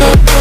Yeah.